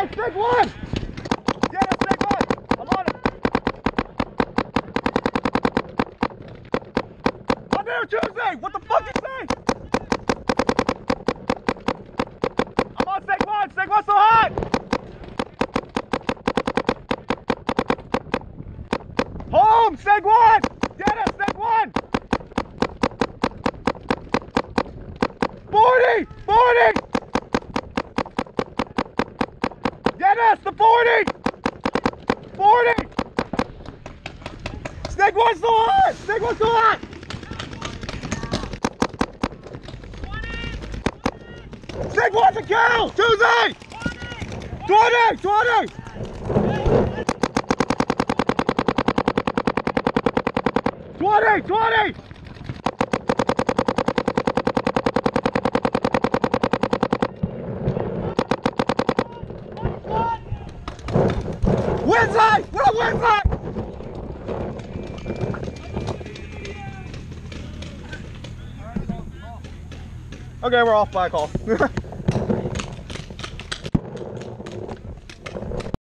Hey, one! One! I'm on it! I'm Tuesday! What the fuck you say? I'm on stick one! One so hot! Home! Stick one! Get it! One! 40! 40! Dennis, the 40! 40! Snake one's still hot! Snake one's still hot! Snake one's a kill! Tuesday! 20! 20! 20! 20! Okay, we're off by a call.